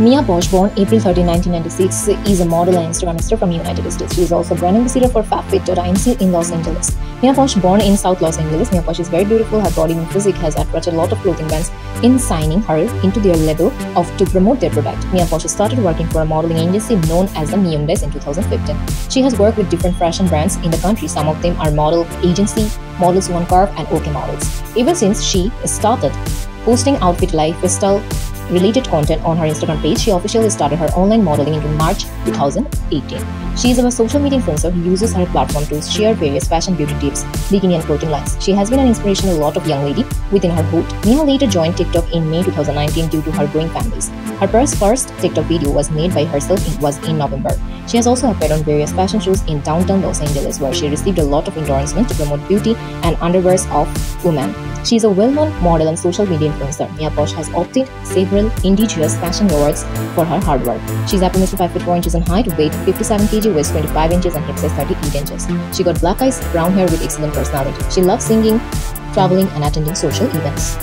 Mia Posh, born April 13, 1996, is a model and Instagram star from United States. She is also brand ambassador for FabFit.inc in Los Angeles. Mia Posh, born in South Los Angeles, Mia Posh is very beautiful. Her body and physique has attracted a lot of clothing brands in signing her into their label of to promote their product. Mia Posh started working for a modeling agency known as the Miumes in 2015. She has worked with different fashion brands in the country. Some of them are Model Agency, Models One Curve, and OK Models. Ever since she started posting outfit lifestyle related content on her Instagram page, she officially started her online modeling in March 2018. She is a social media influencer who uses her platform to share various fashion beauty tips, bikini and clothing lines. She has been an inspiration to a lot of young ladies within her hood. Nina later joined TikTok in May 2019 due to her growing base. Her first TikTok video was made by herself it was in November. She has also appeared on various fashion shows in downtown Los Angeles where she received a lot of endorsement to promote beauty and underwears of women. She is a well-known model and social media influencer. Mia Posh has obtained several indigenous fashion awards for her hard work. She is approximately 5 feet 4 inches in height, weight 57 kg, waist 25 inches, and hip size 38 inches. She got black eyes, brown hair with excellent personality. She loves singing, traveling, and attending social events.